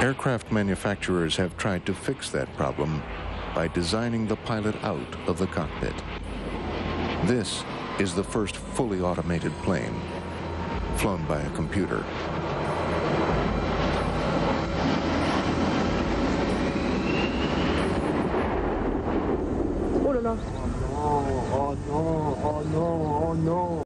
Aircraft manufacturers have tried to fix that problem by designing the pilot out of the cockpit. This is the first fully automated plane, flown by a computer. Oh no, oh no, oh no, oh no.